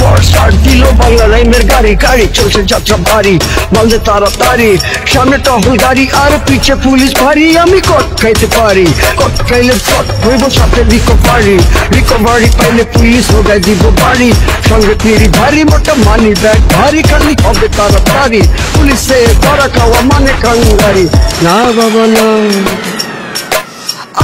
বর স্টার্ট দিল বাংলা লাইনের গাড়ি গাড়ি চলছে যাত্রা ভারী বলতে তাড়াতাড়ি সামনে টহল গাড়ি আর পিছে পুলিশ ভারী আমি কট খাইতে পারি কট খাইলে কট হইব সাথে রিকভারি রিকভারি পাইলে পুলিশ হোগাই দিব বাড়ি সঙ্গে তিরি ভারী মোটা মানি ব্যাগ ভারী খালি হবে তাড়াতাড়ি পুলিশে ধরা খাওয়া মানে কাঙ্গারি না বাবা না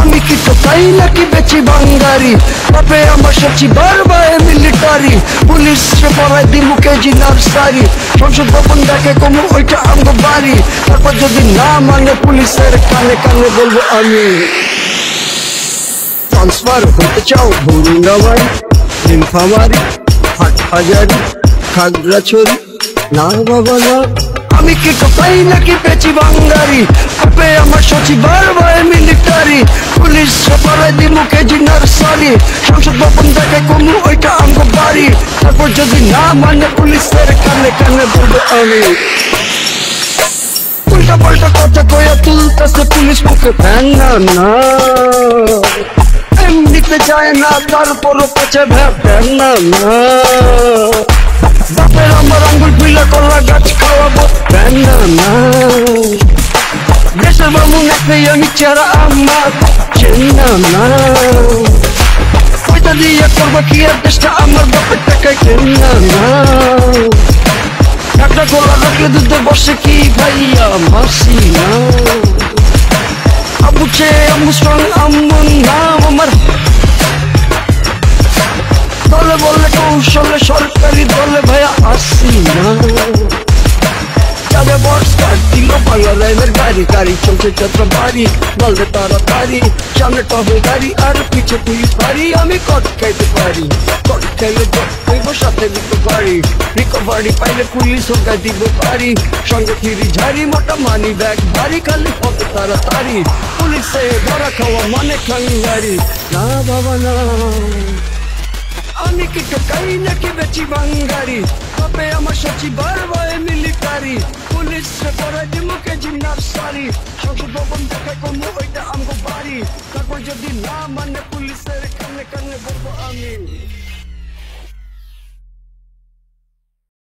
আমি কি তাই নাকি বেচি বাঙ্গারি বাপে আমার সচি বারবার মিলিটারি পুলিশ পড়ায় দি মুখে জি নার্সারি। সংসদ ভবন দেখে কমু, ওইটা আঙ্গ বাড়ি। তারপর যদি না মানে পুলিশের কানে কানে বলব আমি। ট্রান্সফার হতে চাও ভুরুঙ্গাবাড়ি নিমফামারি হাট হাজারি, খাগড়াছড়ি না বাবা না আমি কি টোকাই নাকি পেছি বাঙ্গারি আপে আমার সচি বারবার মিলিটারি পুলিশ সপারাই দি মুখে জি নার্সারি। সংসদ ভবন দেখে কমু ওইটা আঙ্গ বাড়ি। তারপর যদি না মানে পুলিশের কানে কানে বলব আমি। উল্টা পাল্টা কথা কয়া তুলতেছে পুলিশ মুখে ফ্যান না না। এমনিতে যায় না, তারপরও কাছে ভ্যান না না। বাপের আঙ্গুল পিলা কলা গাছ খাওয়াবো। ফ্যান না না দেশের মামু নেই আমি চেহারা আমার। চেনা না পয়সা দিয়ে করব কি আর দেশটা আমার বাপের টাকায়। কেনা না একটা গোলা রাখলে দুধে বসে কি ভাইয়া মাসি না আবু চে আম্মু স্ট্রং আম্মু নাম আমার। বললে কৌশলে সরকারি দলে ভাইয়া আসি না। বাংলা লাইনের গাড়ি গাড়ি চলছে বাড়ি, বলবে পিছে আমি কট খাইতে পারি। কট খাইলে মানি ব্যাগ ভারী খালি হবে তাড়াতাড়ি মানে খাঙ্গারি না বাবা, না। আমি কি টোকাই নাকি বেচি বাঙ্গারি তবে আমার সচি বারবার মিলিটারি পুলিশ পড়াই দি মুখে জি নার্সারি সংসদ ভবন দেখে কমু ওইটা আমগো বাড়ি তারপর যদি না মানে পুলিশের কানে কানে বলব আমি